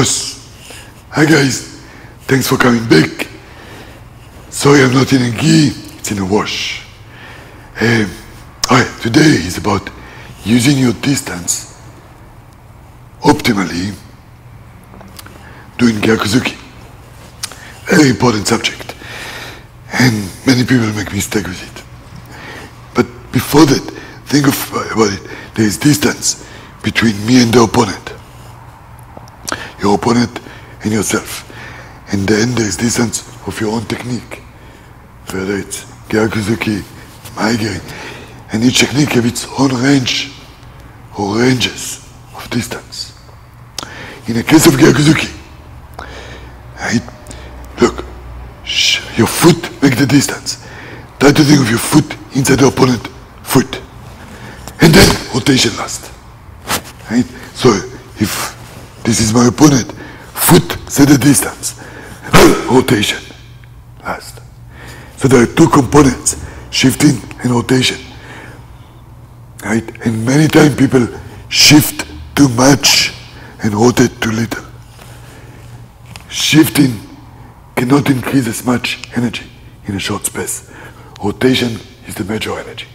Hi guys, thanks for coming back. Sorry I'm not in a gi, it's in a wash. Um, alright, today is about using your distance optimally doing Gyakuzuki. Very important subject. And many people make mistake with it. But before that, think of about it. There is distance between me and the opponent your opponent and yourself. And then there's distance of your own technique, whether it's Gyakuzuki, Mae geri, and each technique have its own range or ranges of distance. In the case of Gyakuzuki, right, look, your foot make the distance. Try to think of your foot inside the opponent foot. And then rotation last. Right? So if this is my opponent. Foot set the distance. rotation. Last. So there are two components, shifting and rotation. Right? And many times people shift too much and rotate too little. Shifting cannot increase as much energy in a short space. Rotation is the major energy.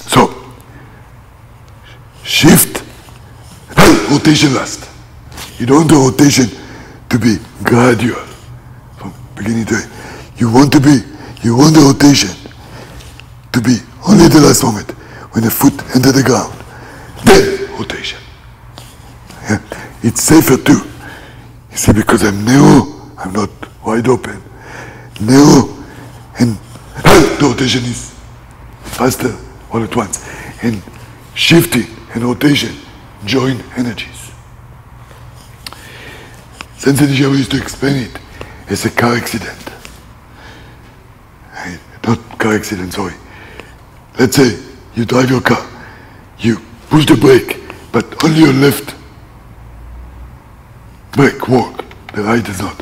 So, shift rotation last. You don't want the rotation to be gradual from beginning to end. You want to be, you want the rotation to be only the last moment when the foot enter the ground. Then rotation. Yeah? It's safer too. You see, because I'm narrow, I'm not wide open. Narrow, and the rotation is faster all at once. And shifting and rotation join energies. Sensei Nishiyama used to explain it as a car accident. Not car accident, sorry. Let's say you drive your car, you push the brake, but only your left brake work, the right does not.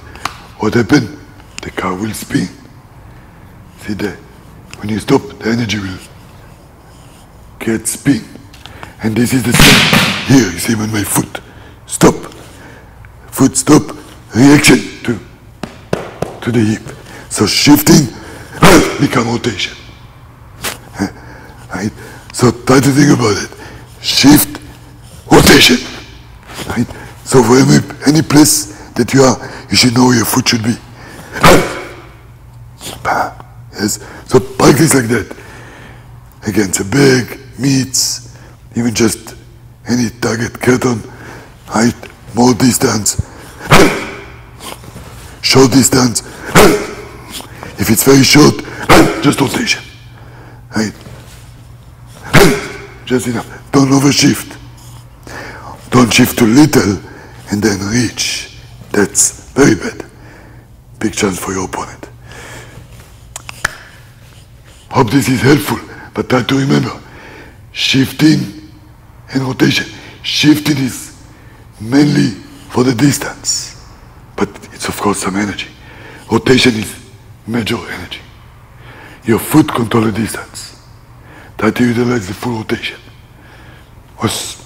What happened? The car will spin. See there? When you stop, the energy will get spin. And this is the same here, you see on my foot. Stop. Foot stop. Reaction to, to the hip. So shifting become rotation. Right? So try to think about it. Shift, rotation. Right? So for any, any place that you are, you should know where your foot should be. Yes. So practice like that. Against a bag, meets, even just any target curtain, height, more distance, short distance. If it's very short, just rotation. Right? Just enough. Don't overshift. Don't shift too little and then reach. That's very bad. Big chance for your opponent. Hope this is helpful, but try to remember, shifting and rotation. Shifting is mainly for the distance, but it's of course some energy. Rotation is major energy. Your foot control the distance. Try to utilize the full rotation. Was